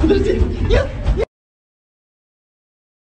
도대체, 야!